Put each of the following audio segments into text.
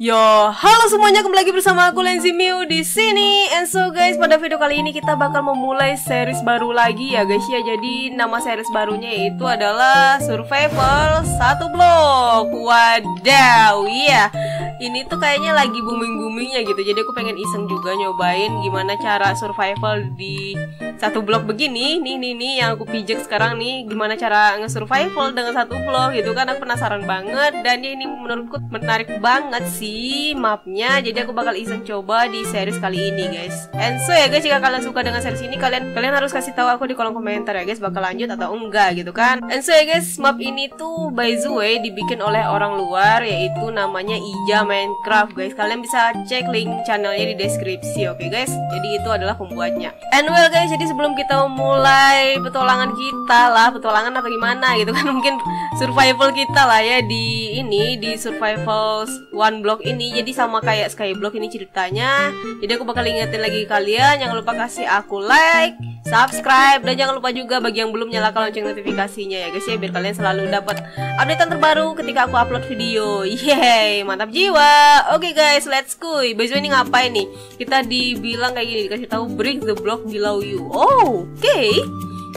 Yo, halo semuanya kembali lagi bersama aku Lenzi Miu di sini. And so guys, pada video kali ini kita bakal memulai series baru lagi ya guys ya. Jadi nama series barunya itu adalah Survival satu blok. Wadaw, iya. Ini tuh kayaknya lagi booming-boomingnya gitu. Jadi aku pengen iseng juga nyobain gimana cara survival di satu blok begini. Nih nih nih yang aku pijak sekarang nih gimana cara nge-survival dengan satu blok gitu kan aku penasaran banget. Dan ya ini menurutku menarik banget sih mapnya jadi aku bakal iseng coba di series kali ini guys. And so ya guys jika kalian suka dengan series ini kalian kalian harus kasih tahu aku di kolom komentar ya guys bakal lanjut atau enggak gitu kan. And so ya guys map ini tuh by the way dibikin oleh orang luar yaitu namanya Ija Minecraft guys. Kalian bisa cek link channelnya di deskripsi oke okay, guys? Jadi itu adalah pembuatnya. And well guys jadi sebelum kita mulai petualangan kita lah. Petualangan atau gimana gitu kan. Mungkin survival kita lah ya di ini di survival one block ini. Jadi sama kayak skyblock ini ceritanya. Jadi aku bakal ingetin lagi kalian. Jangan lupa kasih aku like subscribe. Dan jangan lupa juga bagi yang belum nyalakan lonceng notifikasinya ya guys ya. Biar kalian selalu dapat update terbaru ketika aku upload video. Yeay mantap jiwa. Oke okay, guys let's go by ini ngapain nih? Kita dibilang kayak gini dikasih tahu break the block below you oh oke. Okay.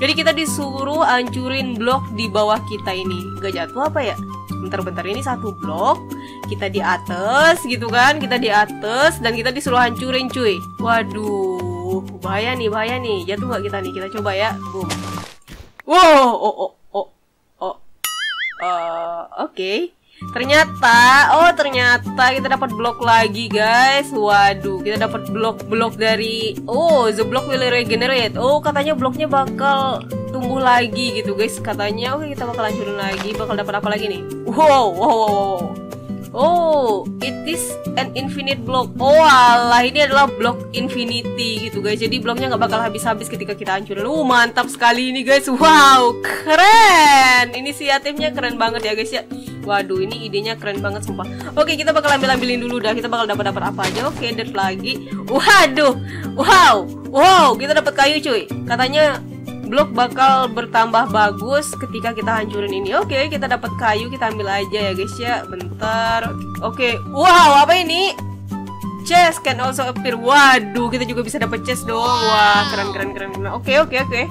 Jadi kita disuruh hancurin blok di bawah kita ini. Gak jatuh apa ya? Bentar-bentar ini satu blok. Kita di atas gitu kan? Kita di atas Dan kita disuruh hancurin cuy. Waduh Bahaya nih bahaya nih. Jatuh gak kita nih? Kita coba ya. Boom. Wow Oh oh oh. Oh. Uh, Oke. okay. Ternyata, oh ternyata kita dapat blok lagi guys. Waduh, kita dapat blok-blok dari Oh, the block will regenerate. Oh, katanya bloknya bakal tumbuh lagi gitu guys. Katanya oke kita bakal hancurin lagi, bakal dapat apa lagi nih? Wow, wow, wow. Oh, it is an infinite block. Oh, alah ini adalah blok infinity gitu guys. Jadi bloknya nggak bakal habis-habis ketika kita hancurin. Uh, mantap sekali ini guys. Wow, keren. Inisiatifnya keren banget ya guys ya. Waduh, ini idenya keren banget sumpah. Oke, kita bakal ambil-ambilin dulu dah. Kita bakal dapat dapat apa aja. Oke, dirt lagi. Waduh. Wow. Wow, kita dapat kayu cuy. Katanya blok bakal bertambah bagus ketika kita hancurin ini. Oke, kita dapat kayu, kita ambil aja ya guys ya. Bentar. Oke. Wow, apa ini? Chest can also appear. Waduh, kita juga bisa dapat chest dong. Wah, keren keren keren. Oke, oke, oke.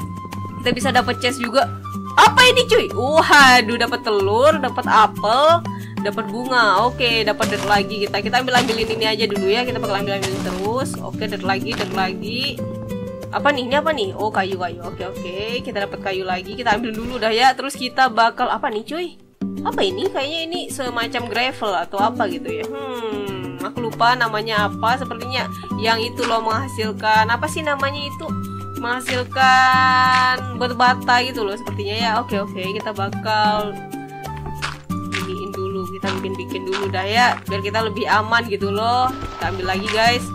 Kita bisa dapat chest juga. Apa ini cuy? Waduh, dapat telur, dapat apel, dapat bunga. Oke, dapat dirt lagi kita. Kita ambil ambilin ini aja dulu ya. Kita bakal ambil ambilin terus. Oke, dirt lagi, dirt lagi. Apa nih? Ini apa nih? Oh, kayu-kayu. Oke, oke. Kita dapat kayu lagi. Kita ambil dulu dah ya. Terus kita bakal apa nih, cuy? Apa ini? Kayaknya ini semacam gravel atau apa gitu ya. Hmm, aku lupa namanya apa. Sepertinya yang itu loh menghasilkan apa sih namanya itu? Menghasilkan batu bata gitu loh sepertinya ya. Oke oke kita bakal iniin dulu kita bikin bikin dulu dah ya biar kita lebih aman gitu loh. Kita ambil lagi guys.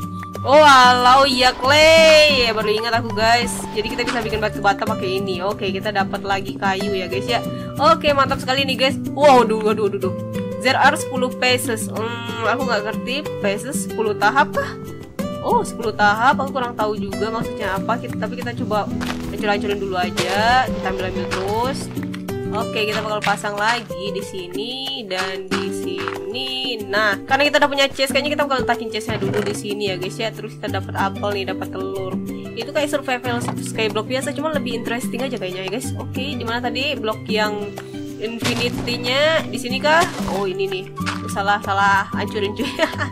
Oh alau ya clay. Ya baru ingat aku guys. Jadi kita bisa bikin batu bata pakai ini. Oke kita dapat lagi kayu ya guys ya. Oke mantap sekali nih guys. Wow duh duh duh duh there are 10 phases. Hmm, aku nggak ngerti phases 10 tahap kah oh 10 tahap aku kurang tahu juga maksudnya apa. Kita tapi kita coba hancur-hancurin dulu aja kita ambil-ambil terus. Oke kita bakal pasang lagi di sini dan di sini. Nah karena kita udah punya chest kayaknya kita bakal letakin chestnya dulu di sini ya guys ya. Terus kita dapat apel nih dapat telur. Itu kayak survival skyblock biasa cuma lebih interesting aja kayaknya ya guys. Oke di mana tadi? Blok yang infinity-nya di sini kah? Oh, ini nih. Salah salah hancurin cuy.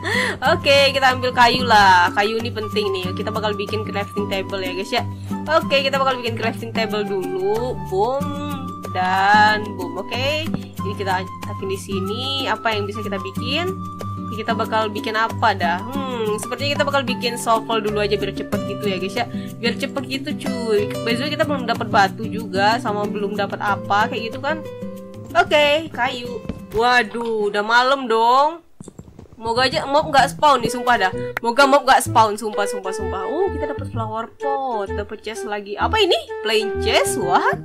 Oke, kita ambil kayu lah. Kayu ini penting nih. Kita bakal bikin crafting table ya, guys ya. Oke, kita bakal bikin crafting table dulu. Boom dan boom. Oke. Okay. Ini kita takin di sini. Apa yang bisa kita bikin? kita bakal bikin apa dah? Hmm, sepertinya kita bakal bikin shovel dulu aja biar cepet gitu ya guys ya. Biar cepet gitu cuy. Biasanya kita belum dapat batu juga sama belum dapat apa kayak gitu kan. Oke, okay, kayu. Waduh, udah malam dong. Moga aja mob nggak spawn nih, sumpah dah. Moga mob nggak spawn, sumpah, sumpah, sumpah. Uh, kita dapat flower pot, dapat chest lagi. Apa ini? Plain chest? What?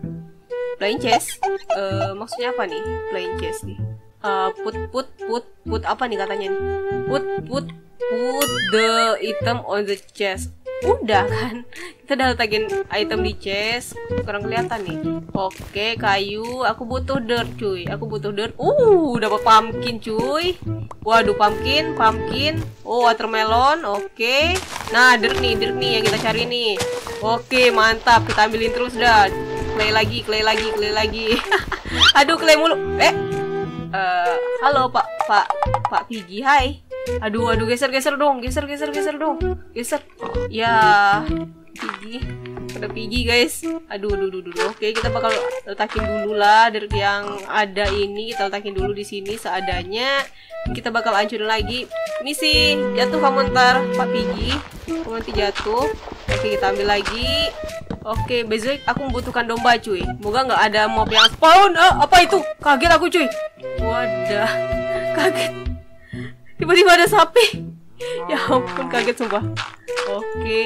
Plain chest? Uh, maksudnya apa nih? Plain chest nih. Uh, put, put, put, put apa nih katanya nih? Put, put, put the item on the chest. Udah kan? Kita udah letakin item di chest. Kurang kelihatan nih. Oke kayu. Aku butuh dirt cuy. Aku butuh dirt. Uh dapat pumpkin cuy. Waduh pumpkin Pumpkin. Oh watermelon. Oke. Nah dirt nih Dirt nih yang kita cari nih. Oke mantap. Kita ambilin terus dah Clay lagi Clay lagi Clay lagi. Aduh clay mulu. Eh uh, Halo pak Pak Pak Pigi Hai Aduh, aduh, geser, geser dong, geser, geser, geser dong, geser. Ya, Pigi, ada Pigi guys. Aduh, aduh, aduh, aduh. Oke, kita bakal letakin dulu lah dari yang ada ini. Kita letakin dulu di sini seadanya. Kita bakal hancurin lagi. Misi jatuh kamu ntar, Pak Pigi. Kamu nanti jatuh. Oke, kita ambil lagi. Oke, besok aku membutuhkan domba cuy. Moga nggak ada mob yang spawn. Oh, apa itu? Kaget aku cuy. Wadah, kaget tiba-tiba ada sapi. Ya ampun kaget sumpah. Oke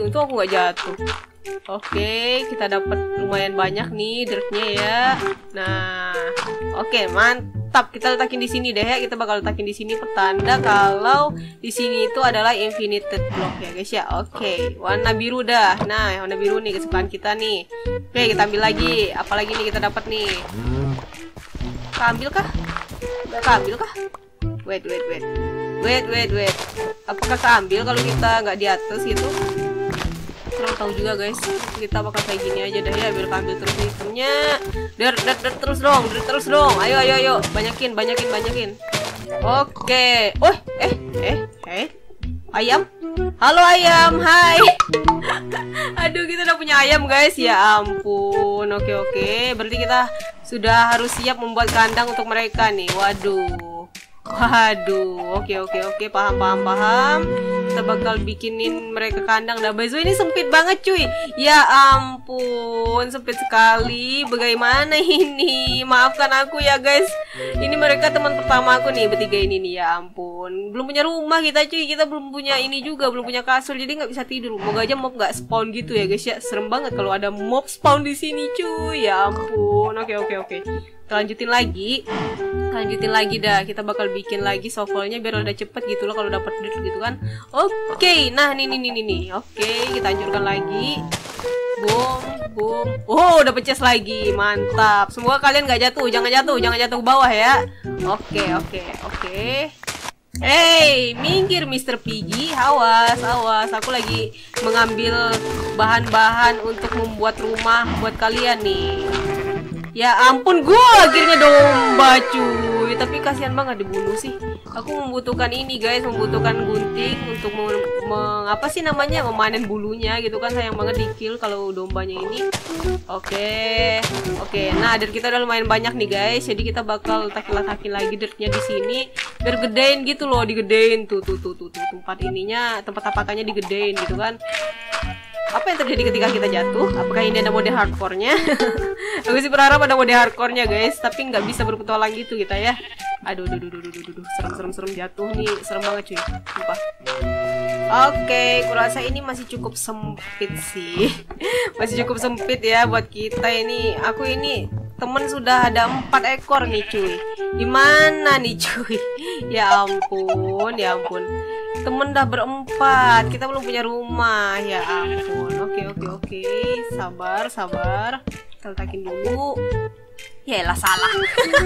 untung aku nggak jatuh. Oke kita dapat lumayan banyak nih dirtnya ya. Nah oke mantap. Kita letakin di sini deh ya. Kita bakal letakin di sini pertanda kalau di sini itu adalah infinite block ya guys ya. Oke warna biru dah. Nah warna biru nih kesukaan kita nih. Oke kita ambil lagi. Apalagi nih kita dapat nih? Ambil kah? Gak ambil kah wait wait wait. Wait wait wait. Apakah keambil kalau kita nggak di atas gitu? Kurang tahu juga guys. Kita bakal kayak gini aja deh ya biar keambil terus itemnya der der der terus dong der terus dong. Ayo ayo ayo. Banyakin banyakin banyakin. Oke. Okay. oh eh eh eh. Ayam? Halo ayam. Hai. Aduh kita udah punya ayam guys. Ya ampun. Oke oke. Berarti kita sudah harus siap membuat kandang untuk mereka nih. Waduh Waduh, oke oke oke, paham paham paham. Kita bakal bikinin mereka kandang. Nah, Bazo ini sempit banget cuy. Ya ampun, sempit sekali. Bagaimana ini? Maafkan aku ya guys. Ini mereka teman pertama aku nih bertiga ini nih. Ya ampun, belum punya rumah kita cuy. Kita belum punya ini juga, belum punya kasur. Jadi nggak bisa tidur. Moga aja mob nggak spawn gitu ya guys ya. Serem banget kalau ada mob spawn di sini cuy. Ya ampun. Oke oke oke kita lanjutin lagi lanjutin lagi dah kita bakal bikin lagi sofolnya biar udah cepet gitu loh kalau dapat duit gitu kan oke okay. nah nih nih nih nih oke okay, kita hancurkan lagi boom boom oh udah pecah lagi mantap semoga kalian nggak jatuh jangan jatuh jangan jatuh ke bawah ya oke okay, oke okay, oke okay. Hey, minggir Mr. Piggy, awas, awas. Aku lagi mengambil bahan-bahan untuk membuat rumah buat kalian nih. Ya ampun, gue akhirnya domba cuy. Tapi kasihan banget dibunuh sih. Aku membutuhkan ini guys, membutuhkan gunting untuk meng, apa sih namanya memanen bulunya gitu kan sayang banget di kill kalau dombanya ini. Oke, oke. Nah, dirt kita udah lumayan banyak nih guys. Jadi kita bakal letakin lagi dirtnya di sini biar gedein gitu loh, digedein tuh tuh tuh tuh, tuh. tempat ininya, tempat apakannya digedein gitu kan apa yang terjadi ketika kita jatuh? Apakah ini ada mode hardcore-nya? Aku sih berharap ada mode hardcore-nya guys, tapi nggak bisa berpetualang gitu kita ya. Aduh, duh, duh, duh, duh, duh, duh, serem, serem, serem jatuh nih, serem banget cuy. Oke, okay, kurasa ini masih cukup sempit sih, masih cukup sempit ya buat kita ini. Aku ini temen sudah ada empat ekor nih cuy. Gimana nih cuy? Ya ampun, ya ampun temen dah berempat. Kita belum punya rumah ya ampun. Oke oke oke. Sabar sabar. Kita letakin dulu. Ya lah salah.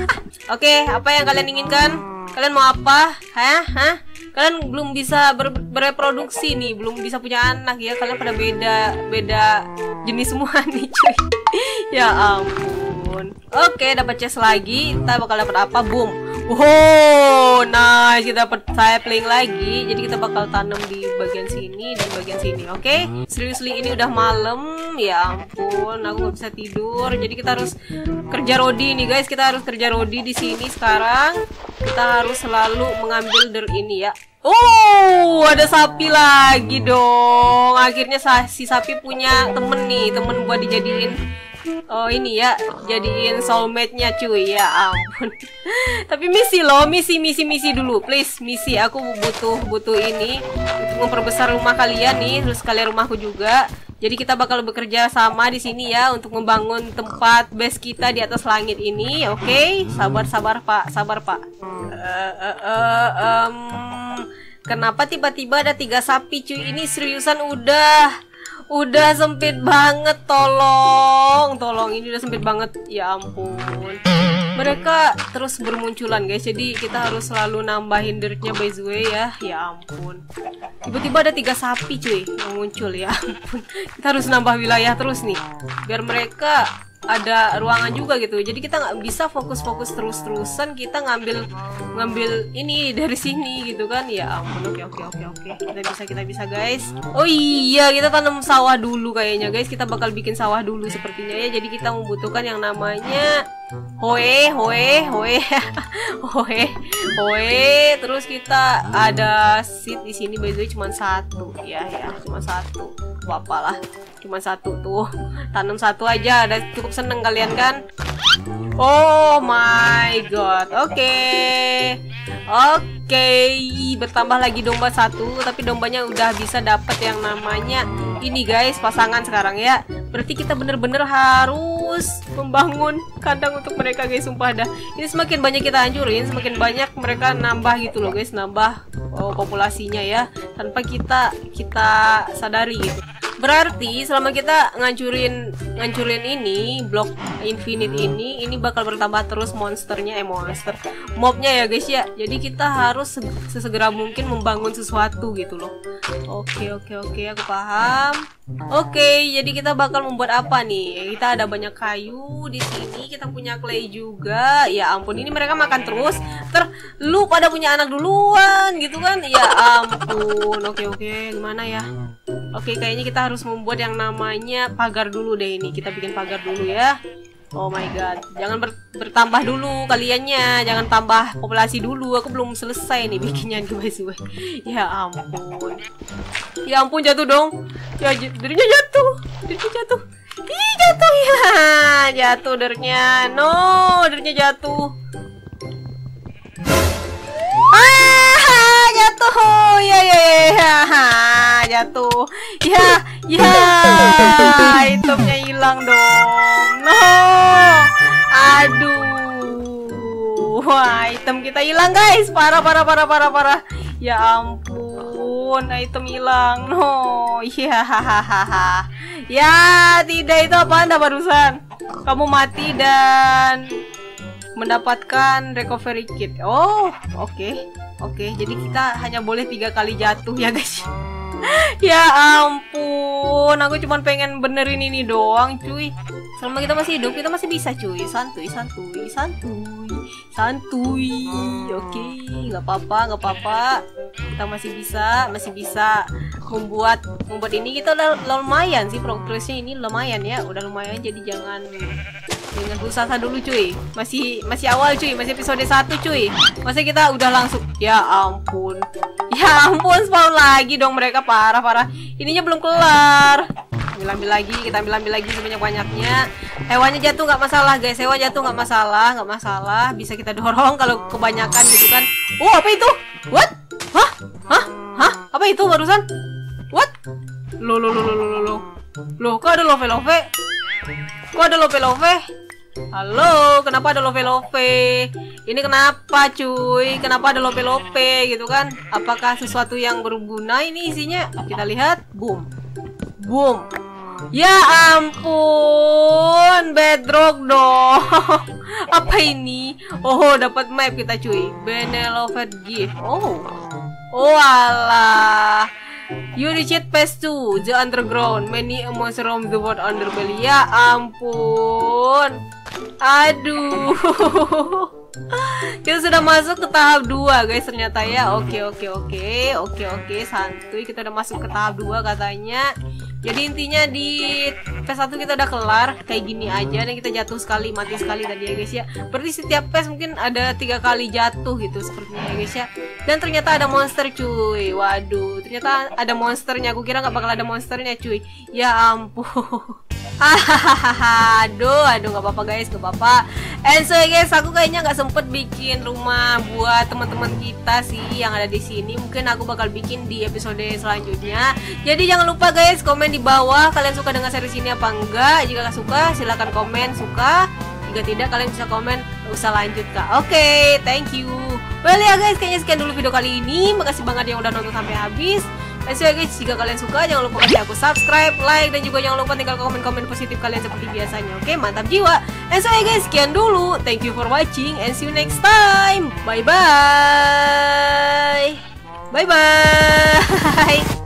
Oke apa yang kalian inginkan? Kalian mau apa? Hah? Hah? Kalian belum bisa ber bereproduksi nih. Belum bisa punya anak ya. Kalian pada beda beda jenis semua nih cuy. Ya ampun. Oke dapat chest lagi. Kita bakal dapat apa? Boom Oh, nice. Kita dapat sapling lagi. Jadi kita bakal tanam di bagian sini dan bagian sini. Oke? Okay? Seriously ini udah malam. Ya ampun, aku nggak bisa tidur. Jadi kita harus kerja rodi nih, guys. Kita harus kerja rodi di sini sekarang. Kita harus selalu mengambil der ini ya. Oh, ada sapi lagi dong. Akhirnya si sapi punya temen nih, temen buat dijadiin Oh ini ya jadiin soulmate-nya cuy ya ampun. Tapi misi loh, misi misi misi dulu please misi aku butuh butuh ini untuk memperbesar rumah kalian nih terus kalian rumahku juga. Jadi kita bakal bekerja sama di sini ya untuk membangun tempat base kita di atas langit ini, oke? Okay? Sabar sabar Pak, sabar Pak. Uh, uh, uh, um, Kenapa tiba-tiba ada tiga sapi cuy? Ini seriusan udah Udah sempit banget tolong. Tolong ini udah sempit banget. Ya ampun. Mereka terus bermunculan guys. Jadi kita harus selalu nambahin dirtnya by the way ya. Ya ampun. Tiba-tiba ada tiga sapi cuy yang muncul. Ya ampun. Kita harus nambah wilayah terus nih. Biar mereka ada ruangan juga gitu. Jadi kita nggak bisa fokus-fokus terus-terusan kita ngambil ngambil ini dari sini gitu kan. Ya ampun oke oke oke oke. Kita bisa kita bisa guys. Oh iya kita tanam sawah dulu kayaknya guys. Kita bakal bikin sawah dulu sepertinya ya. Jadi kita membutuhkan yang namanya hoe hoe hoe. Hoe hoe. Terus kita ada seat di sini by the way cuma satu. Ya ya cuma satu apa apalah cuma satu tuh tanam satu aja ada cukup seneng kalian kan oh my god oke okay. oke okay. bertambah lagi domba satu tapi dombanya udah bisa dapat yang namanya ini guys pasangan sekarang ya berarti kita bener-bener harus membangun kandang untuk mereka guys sumpah dah. Ini semakin banyak kita hancurin semakin banyak mereka nambah gitu loh guys nambah oh, populasinya ya tanpa kita kita sadari gitu Berarti selama kita ngancurin ngancurin ini blok infinite ini ini bakal bertambah terus monsternya eh monster mobnya ya guys ya. Jadi kita harus sesegera mungkin membangun sesuatu gitu loh. Oke oke oke aku paham. Oke, jadi kita bakal membuat apa nih? Kita ada banyak kayu di sini, kita punya clay juga. Ya ampun, ini mereka makan terus. Ter, lu pada punya anak duluan gitu kan? Ya ampun. Oke oke, gimana ya? Oke, kayaknya kita harus membuat yang namanya pagar dulu deh ini. Kita bikin pagar dulu ya. Oh my god, jangan ber bertambah dulu kaliannya, jangan tambah populasi dulu. Aku belum selesai nih bikinnya guys. Ya ampun. Ya ampun jatuh dong. Ya dirinya jatuh. Dirinya jatuh. Ih jatuh ya. Jatuh dernya. No, dernya jatuh. Ah, jatuh. Ya ya ya. Jatuh ya ya. Itemnya hilang dong. No. Aduh. Wah item kita hilang guys. Parah parah parah parah parah. Ya ampun item hilang. No. Ya hahaha. Ya tidak itu apa anda barusan? Kamu mati dan mendapatkan recovery kit. Oh oke. Okay. oke okay, jadi kita hanya boleh tiga kali jatuh ya guys ya ampun, aku cuma pengen benerin ini doang, cuy. Selama kita masih hidup, kita masih bisa, cuy. Santuy, santuy, santuy, santuy. Oke, nggak apa-apa, nggak apa-apa. Kita masih bisa, masih bisa membuat membuat ini kita udah lumayan sih progresnya ini lumayan ya, udah lumayan. Jadi jangan dengan usaha dulu cuy. Masih masih awal cuy. Masih episode 1 cuy. Masa kita udah langsung ya ampun. Ya ampun spawn lagi dong mereka. Parah parah. Ininya belum kelar. Ambil ambil lagi kita ambil ambil lagi sebanyak banyaknya hewannya jatuh nggak masalah guys. Hewan jatuh nggak masalah nggak masalah. Bisa kita dorong kalau kebanyakan gitu kan. Oh apa itu? What? Hah? Hah? Hah? Apa itu barusan? What? Lo lo lo lo lo lo lo kok ada love love Kok ada love-love? Halo, kenapa ada love-love? Ini kenapa cuy? Kenapa ada love-love gitu kan? Apakah sesuatu yang berguna ini isinya? Kita lihat. Boom. Boom. Ya ampun, bedrock dong. Apa ini? Oh, dapat map kita cuy. Benelovet gift. Oh. Oh. You reach it phase 2 The underground. Many monster roam the world underbelly Ya ampun. Aduh. Kita sudah masuk ke tahap 2 guys ternyata ya. Oke oke oke. Oke oke. Santuy Kita udah masuk ke tahap 2 katanya. Jadi intinya di PS1 kita udah kelar kayak gini aja dan kita jatuh sekali mati sekali tadi ya guys ya. Berarti setiap PS mungkin ada tiga kali jatuh gitu sepertinya ya guys ya. Dan ternyata ada monster cuy. Waduh, ternyata ada monsternya. Aku kira nggak bakal ada monsternya cuy. Ya ampun. aduh, aduh nggak apa-apa guys, nggak apa-apa. And so guys, aku kayaknya nggak sempet bikin rumah buat teman-teman kita sih yang ada di sini. Mungkin aku bakal bikin di episode selanjutnya. Jadi jangan lupa guys komen di bawah kalian suka dengan series ini apa enggak. Jika suka, silahkan komen suka. Jika tidak, kalian bisa komen usah lanjut kak. Oke, okay, thank you. Well ya guys, kayaknya sekian dulu video kali ini. Makasih banget yang udah nonton sampai habis. So ya guys, jika kalian suka jangan lupa kasih aku subscribe, like, dan juga jangan lupa tinggal komen-komen positif kalian seperti biasanya. Oke, mantap jiwa. So ya guys, sekian dulu. Thank you for watching and see you next time. Bye bye. Bye bye.